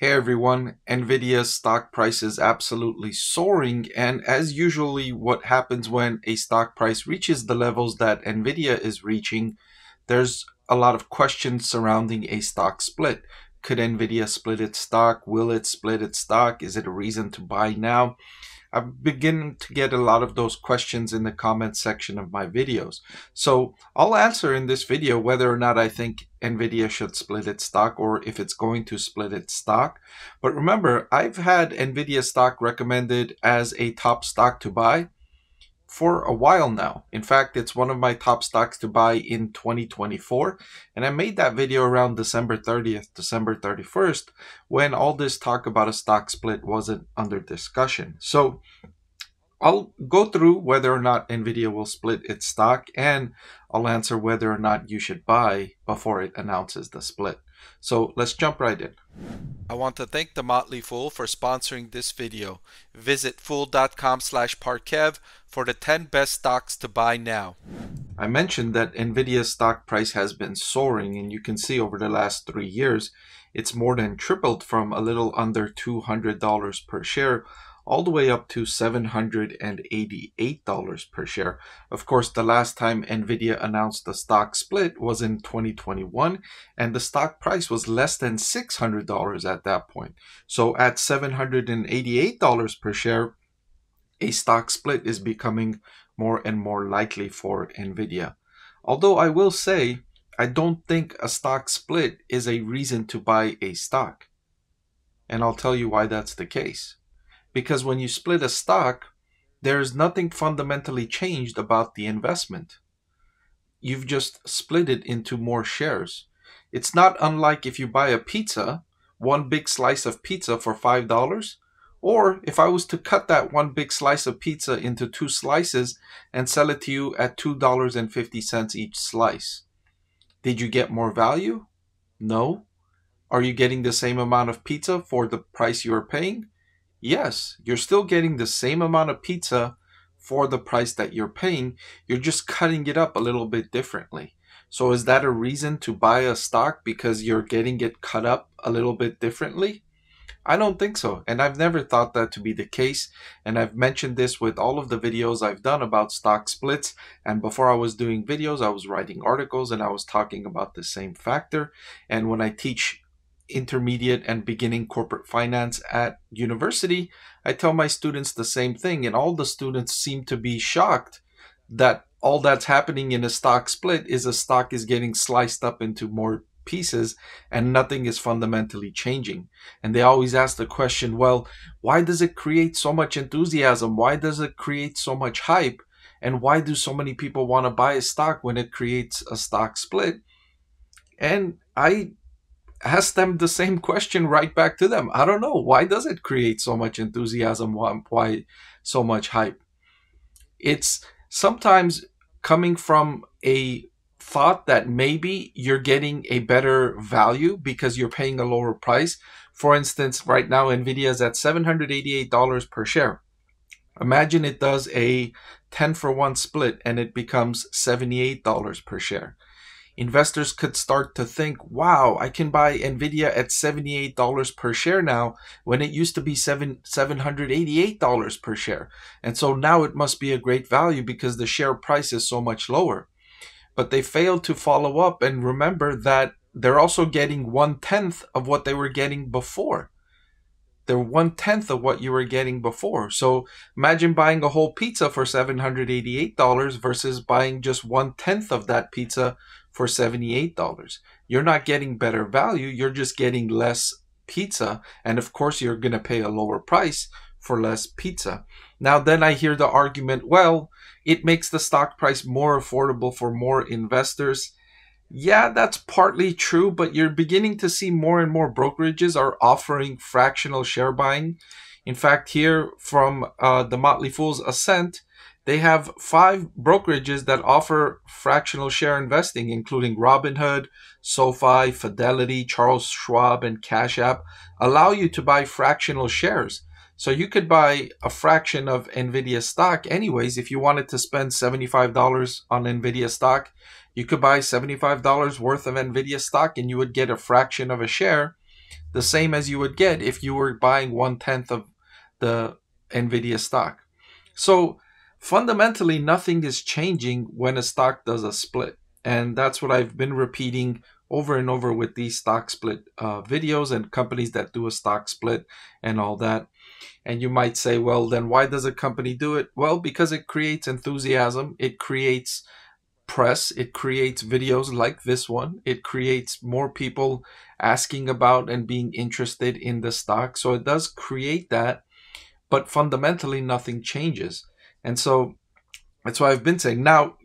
Hey everyone, Nvidia's stock price is absolutely soaring and as usually what happens when a stock price reaches the levels that Nvidia is reaching, there's a lot of questions surrounding a stock split. Could Nvidia split its stock? Will it split its stock? Is it a reason to buy now? I've begun to get a lot of those questions in the comment section of my videos. So I'll answer in this video whether or not I think NVIDIA should split its stock or if it's going to split its stock. But remember, I've had NVIDIA stock recommended as a top stock to buy for a while now. In fact, it's one of my top stocks to buy in 2024. And I made that video around December 30th, December 31st, when all this talk about a stock split wasn't under discussion. So I'll go through whether or not NVIDIA will split its stock and I'll answer whether or not you should buy before it announces the split. So let's jump right in. I want to thank The Motley Fool for sponsoring this video. Visit fool.com slash parkev for the 10 best stocks to buy now. I mentioned that NVIDIA's stock price has been soaring and you can see over the last three years it's more than tripled from a little under $200 per share all the way up to $788 per share. Of course, the last time Nvidia announced the stock split was in 2021, and the stock price was less than $600 at that point. So at $788 per share, a stock split is becoming more and more likely for Nvidia. Although I will say, I don't think a stock split is a reason to buy a stock. And I'll tell you why that's the case because when you split a stock, there's nothing fundamentally changed about the investment. You've just split it into more shares. It's not unlike if you buy a pizza, one big slice of pizza for $5, or if I was to cut that one big slice of pizza into two slices and sell it to you at $2.50 each slice. Did you get more value? No. Are you getting the same amount of pizza for the price you are paying? Yes, you're still getting the same amount of pizza for the price that you're paying. You're just cutting it up a little bit differently. So is that a reason to buy a stock because you're getting it cut up a little bit differently? I don't think so. And I've never thought that to be the case. And I've mentioned this with all of the videos I've done about stock splits. And before I was doing videos, I was writing articles and I was talking about the same factor. And when I teach intermediate and beginning corporate finance at university, I tell my students the same thing. And all the students seem to be shocked that all that's happening in a stock split is a stock is getting sliced up into more pieces and nothing is fundamentally changing. And they always ask the question, well, why does it create so much enthusiasm? Why does it create so much hype? And why do so many people want to buy a stock when it creates a stock split? And I ask them the same question right back to them. I don't know. Why does it create so much enthusiasm? Why, so much hype? It's sometimes coming from a thought that maybe you're getting a better value because you're paying a lower price. For instance, right now, NVIDIA is at $788 per share. Imagine it does a 10 for 1 split and it becomes $78 per share investors could start to think, wow, I can buy Nvidia at $78 per share now when it used to be seven, $788 per share. And so now it must be a great value because the share price is so much lower. But they failed to follow up and remember that they're also getting one tenth of what they were getting before. They're one tenth of what you were getting before. So imagine buying a whole pizza for $788 versus buying just one tenth of that pizza for $78. You're not getting better value, you're just getting less pizza. And of course, you're going to pay a lower price for less pizza. Now, then I hear the argument well, it makes the stock price more affordable for more investors. Yeah, that's partly true, but you're beginning to see more and more brokerages are offering fractional share buying. In fact, here from uh, the Motley Fool's Ascent, they have five brokerages that offer fractional share investing, including Robinhood, SoFi, Fidelity, Charles Schwab, and Cash App, allow you to buy fractional shares. So you could buy a fraction of NVIDIA stock anyways. If you wanted to spend $75 on NVIDIA stock, you could buy $75 worth of NVIDIA stock and you would get a fraction of a share. the same as you would get if you were buying one tenth of the Nvidia stock. So fundamentally, nothing is changing when a stock does a split. And that's what I've been repeating over and over with these stock split uh, videos and companies that do a stock split and all that. And you might say, well, then why does a company do it? Well, because it creates enthusiasm, it creates press, it creates videos like this one, it creates more people asking about and being interested in the stock. So it does create that, but fundamentally, nothing changes. And so that's why I've been saying. Now,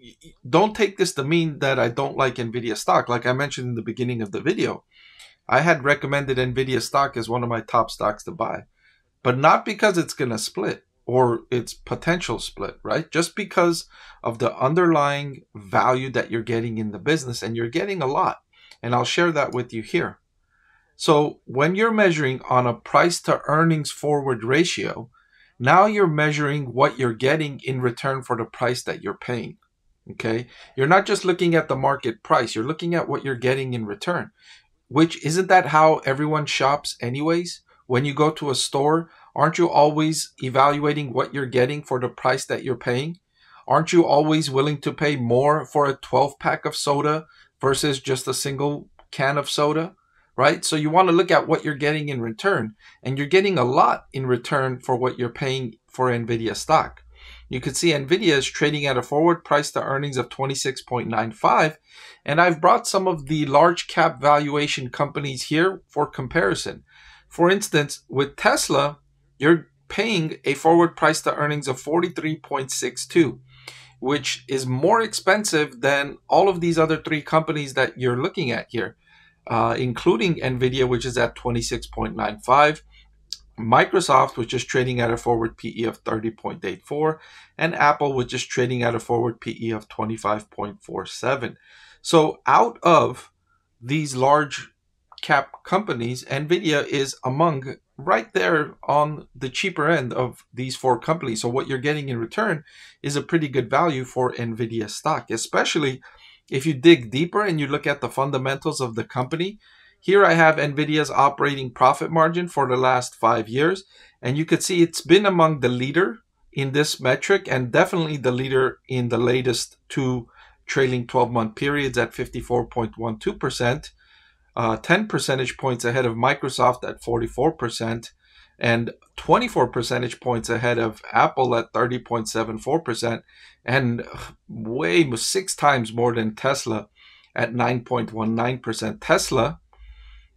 don't take this to mean that I don't like NVIDIA stock. Like I mentioned in the beginning of the video, I had recommended NVIDIA stock as one of my top stocks to buy, but not because it's going to split or its potential split, right? Just because of the underlying value that you're getting in the business, and you're getting a lot. And I'll share that with you here. So, when you're measuring on a price to earnings forward ratio, now you're measuring what you're getting in return for the price that you're paying. Okay. You're not just looking at the market price, you're looking at what you're getting in return, which isn't that how everyone shops, anyways? When you go to a store, aren't you always evaluating what you're getting for the price that you're paying? Aren't you always willing to pay more for a 12 pack of soda versus just a single can of soda? Right? So you want to look at what you're getting in return, and you're getting a lot in return for what you're paying for NVIDIA stock. You can see NVIDIA is trading at a forward price to earnings of 26.95, and I've brought some of the large cap valuation companies here for comparison. For instance, with Tesla, you're paying a forward price to earnings of 43.62 which is more expensive than all of these other three companies that you're looking at here uh, including NVIDIA, which is at 26.95, Microsoft, which is trading at a forward PE of 30.84, and Apple, which is trading at a forward PE of 25.47. So, out of these large cap companies, NVIDIA is among right there on the cheaper end of these four companies. So, what you're getting in return is a pretty good value for NVIDIA stock, especially if you dig deeper and you look at the fundamentals of the company, here I have NVIDIA's operating profit margin for the last five years. And you could see it's been among the leader in this metric and definitely the leader in the latest two trailing 12 month periods at 54.12%, uh, 10 percentage points ahead of Microsoft at 44%, and 24 percentage points ahead of Apple at 30.74%, and way six times more than Tesla at 9.19%. Tesla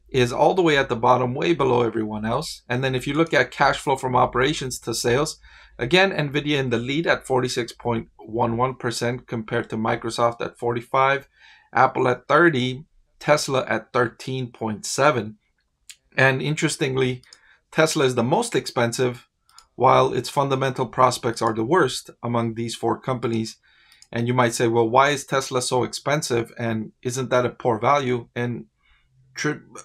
is all the way at the bottom, way below everyone else. And then if you look at cash flow from operations to sales, again, Nvidia in the lead at 46.11% compared to Microsoft at 45, Apple at 30, Tesla at 13.7. And interestingly, Tesla is the most expensive, while its fundamental prospects are the worst among these four companies. And you might say, well, why is Tesla so expensive? And isn't that a poor value? And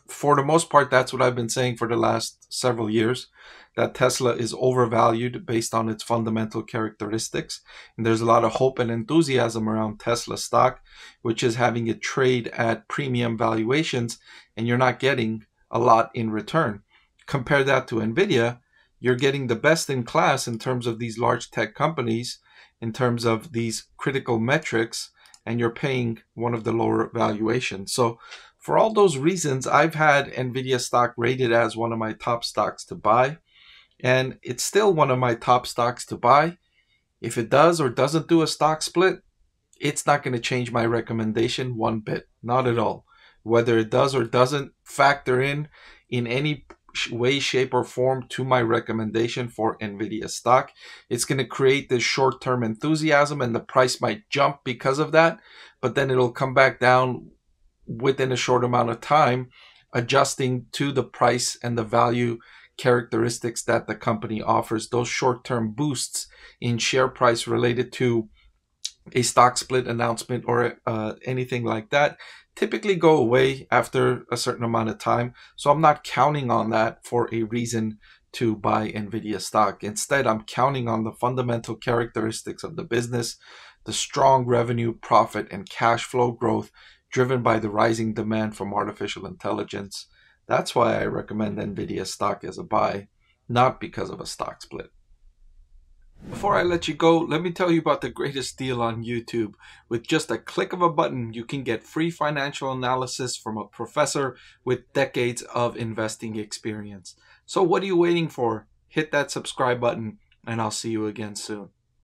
for the most part, that's what I've been saying for the last several years that Tesla is overvalued based on its fundamental characteristics. And there's a lot of hope and enthusiasm around Tesla stock, which is having it trade at premium valuations, and you're not getting a lot in return compare that to NVIDIA, you're getting the best in class in terms of these large tech companies, in terms of these critical metrics, and you're paying one of the lower valuations. So, for all those reasons, I've had NVIDIA stock rated as one of my top stocks to buy, and it's still one of my top stocks to buy. If it does or doesn't do a stock split, it's not going to change my recommendation one bit, not at all. Whether it does or doesn't factor in in any way, shape, or form to my recommendation for NVIDIA stock. It's going to create this short term enthusiasm, and the price might jump because of that, but then it'll come back down within a short amount of time, adjusting to the price and the value characteristics that the company offers. Those short term boosts in share price related to a stock split announcement or uh, anything like that typically go away after a certain amount of time. So I'm not counting on that for a reason to buy Nvidia stock. Instead, I'm counting on the fundamental characteristics of the business, the strong revenue, profit, and cash flow growth driven by the rising demand from artificial intelligence. That's why I recommend Nvidia stock as a buy, not because of a stock split. Before I let you go, let me tell you about the greatest deal on YouTube. With just a click of a button, you can get free financial analysis from a professor with decades of investing experience. So what are you waiting for? Hit that subscribe button and I'll see you again soon.